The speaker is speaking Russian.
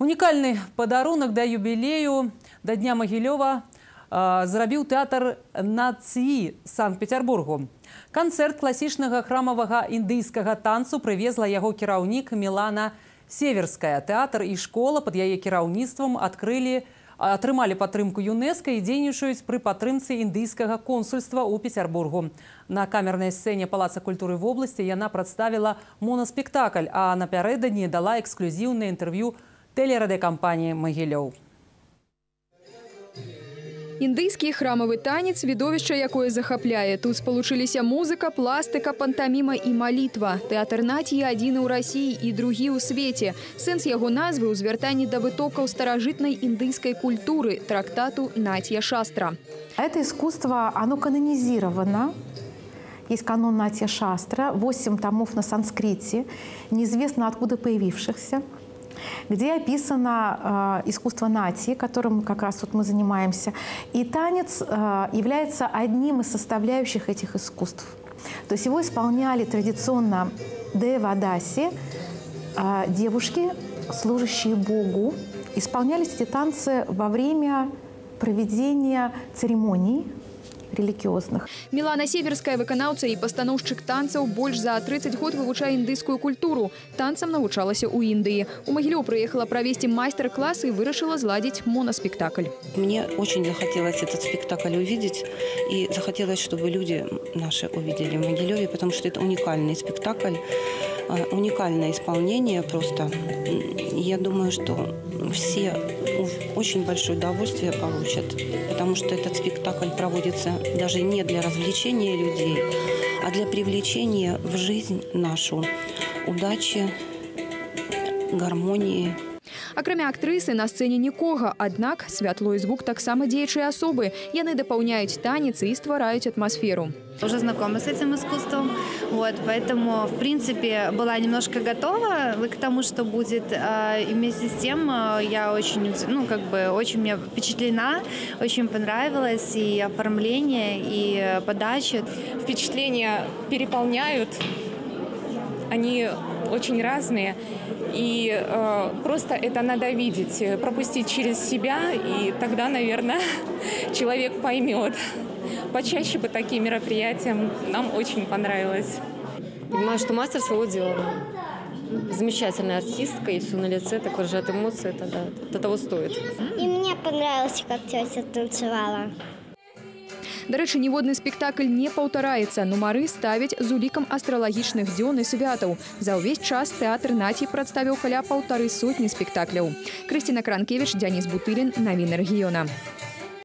Унікальны падарунак да юбілею да дня Магілёва э, зрабіў тэатр нацыі Санкт-Петербургу. Канцэрт класічнага храмавага індыйскага танцу прывезла яго кіраўнік Мілана Северская. Тэатр і школа пад яе кіраўніцтвам адкрылі атрымалі падтрымку ЮНЕСКА і дзейнічаюць пры падтрымцы індыйскага консульства ў Петербургу. На камернай сцэне палаца культуры вобласці яна прадставіла моноспектакль, а напярэдадні дала эксклюзіўнае інтэрв'ю телерадыкампаніі Магілёў. Індыйскі храмавы танец відовішча, якое захапляе. Тут спалучыліся музыка, пластыка, пантаміма і малітва. Тэатр Натіі адзіны ў рассіі і другі ў свеце. Сэнс яго назвы ў звяртанні да вытокаў старажытнай індыйскай культуры трактату Натья Шастра. Это искусство, оно канонизировано есть канон Натья Шастра, 8 томов на санскрите, неизвестно откуда появившихся где описано э, искусство нати, которым как раз вот мы занимаемся. И танец э, является одним из составляющих этих искусств. То есть его исполняли традиционно девадаси, э, девушки, служащие Богу. Исполнялись эти танцы во время проведения церемоний, релігіозных. Мілана северская выканаўца і пастаноўшчык танцаў больш за 30 год вывучае індыйскую культуру. Танцам навучалася ў Індыі. У Магілёў прыехала правесці майстар-класс и вырашила зладзіць моноспектакль. Мне очень захотелось этот спектакль увидеть и захотелось, чтобы люди наши увидели в Могилеве, потому что это уникальный спектакль, э, уникальное исполнение просто. Я думаю, что все очень большое удовольствие получат, потому что этот спектакль проводится даже не для развлечения людей, а для привлечения в жизнь нашу удачи, гармонии. Акрамя актрысы на сцэне нікога, аднак святло і звук таксама дзеячыя асобы. Яны дапаўняюць танец і ствараюць атмасферу. Уже знакома с этим искусством, вот, поэтому, в принципе, была немножко готова к тому, что будет. И вместе с тем я очень, ну, как бы, очень меня впечатлена, очень понравилось и оформление, и подача. Впечатления переполняют, они очень разные. И э, просто это надо видеть, пропустить через себя, и тогда, наверное, человек поймет. Почаще бы такие мероприятия нам очень понравилось. Понимаю, что мастер своего дела. Замечательная артистка, и все на лице, так выражает эмоции, это, да, это того стоит. И мне понравилось, как тетя танцевала. Дарэчы, ніводны спектакль не паўтараецца. Нумары ставяць з улікам астралагічных дзён і святаў. За ўвесь час тэатр наці прадставіў каля паўтары сотні спектакляў. Крысціна Кранкевіч, Дзяніс Бутылін, навіны рэгіёна.